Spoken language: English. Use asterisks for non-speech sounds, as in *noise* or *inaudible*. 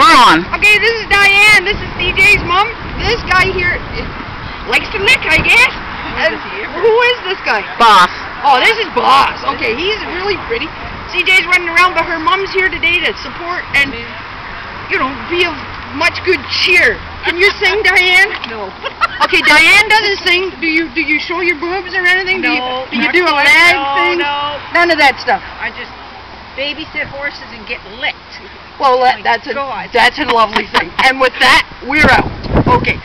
We're on. Okay, this is Diane. This is CJ's mom. This guy here likes to lick, I guess. And who is this guy? Boss. Oh, this is Boss. Okay, he's really pretty. CJ's running around, but her mom's here today to support and, you know, be of much good cheer. Can you sing, *laughs* Diane? No. Okay, Diane doesn't sing. Do you do you show your boobs or anything? do you, No, do, you do a leg no, thing? No, None of that stuff. I just babysit horses and get licked. Well, that, oh that's a God. that's a lovely thing. And with that, we're out. Okay.